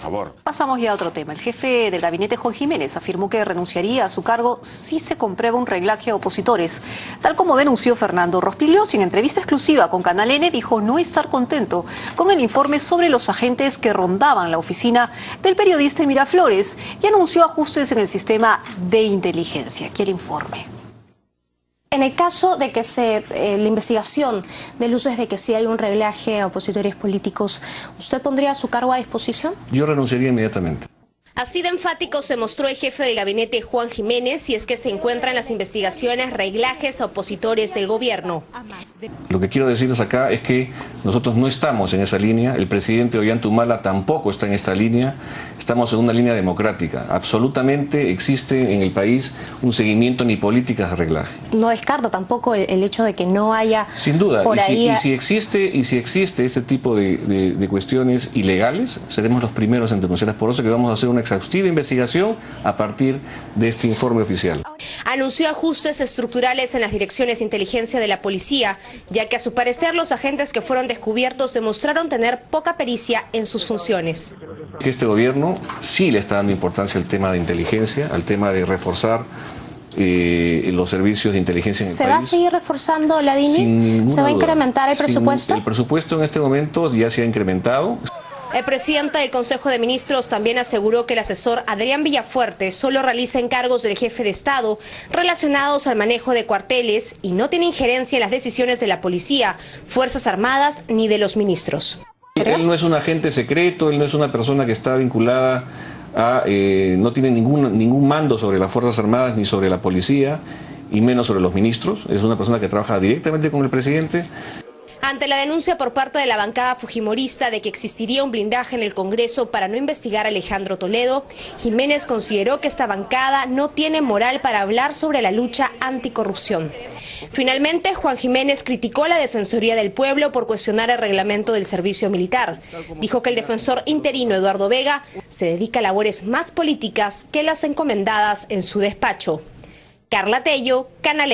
favor. Pasamos ya a otro tema. El jefe del gabinete, Juan Jiménez, afirmó que renunciaría a su cargo si se comprueba un reglaje a opositores. Tal como denunció Fernando Rospigliosi en entrevista exclusiva con Canal N, dijo no estar contento con el informe sobre los agentes que rondaban la oficina del periodista Miraflores y anunció ajustes en el sistema de inteligencia. Quiere informe. En el caso de que se, eh, la investigación de luces de que sí hay un reglaje a opositores políticos, ¿usted pondría su cargo a disposición? Yo renunciaría inmediatamente. Así de enfático se mostró el jefe del gabinete Juan Jiménez si es que se encuentran las investigaciones reglajes a opositores del gobierno. Lo que quiero decirles acá es que nosotros no estamos en esa línea, el presidente Ollantumala tampoco está en esta línea, estamos en una línea democrática. Absolutamente existe en el país un seguimiento ni políticas de reglaje. No descarta tampoco el, hecho de que no haya Sin duda, y, si, existe y si existe este tipo de, de, cuestiones ilegales, seremos los primeros en denunciarlas. Por eso que vamos a hacer una exhaustiva investigación a partir de este informe oficial. Anunció ajustes estructurales en las direcciones de inteligencia de la policía, ya que a su parecer los agentes que fueron descubiertos demostraron tener poca pericia en sus funciones. Este gobierno sí le está dando importancia al tema de inteligencia, al tema de reforzar eh, los servicios de inteligencia en el ¿Se va a seguir reforzando la DINI? ¿Se va a incrementar el presupuesto? el presupuesto en este momento ya se ha incrementado. El presidente del Consejo de Ministros también aseguró que el asesor Adrián Villafuerte solo realiza encargos del jefe de Estado relacionados al manejo de cuarteles y no tiene injerencia en las decisiones de la policía, Fuerzas Armadas ni de los ministros. Él no es un agente secreto, él no es una persona que está vinculada a, eh, no tiene ningún, ningún mando sobre las Fuerzas Armadas ni sobre la policía y menos sobre los ministros. Es una persona que trabaja directamente con el presidente. Ante la denuncia por parte de la bancada fujimorista de que existiría un blindaje en el Congreso para no investigar a Alejandro Toledo, Jiménez consideró que esta bancada no tiene moral para hablar sobre la lucha anticorrupción. Finalmente, Juan Jiménez criticó a la Defensoría del Pueblo por cuestionar el reglamento del servicio militar. Dijo que el defensor interino Eduardo Vega se dedica a labores más políticas que las encomendadas en su despacho. Carla Tello, Canal.